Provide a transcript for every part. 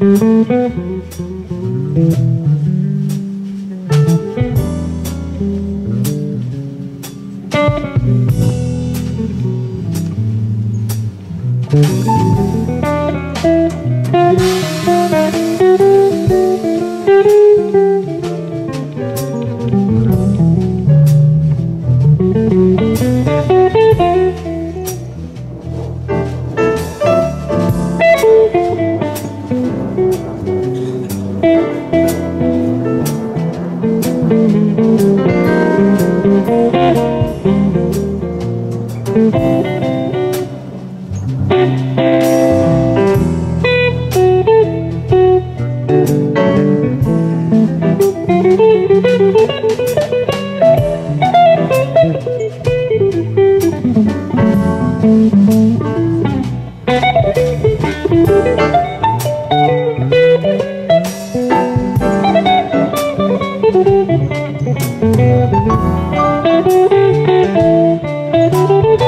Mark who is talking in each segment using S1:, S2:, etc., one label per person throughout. S1: Thank you. Thank you.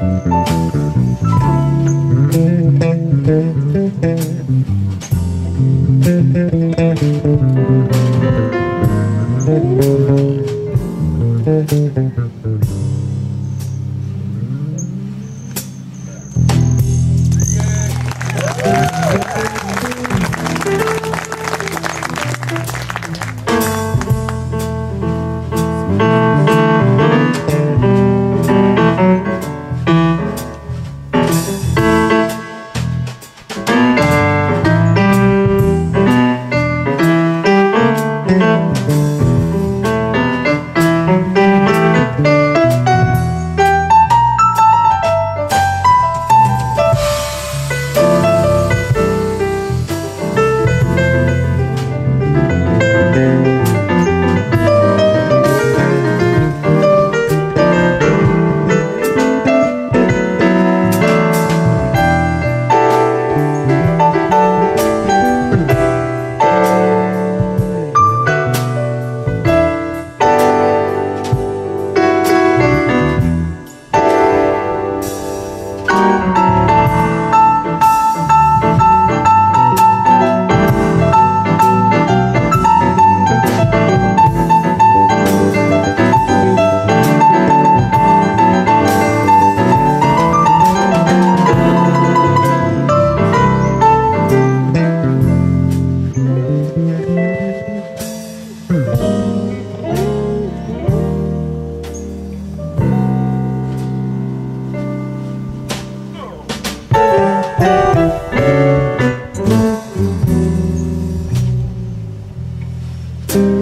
S1: mm you. Thank you.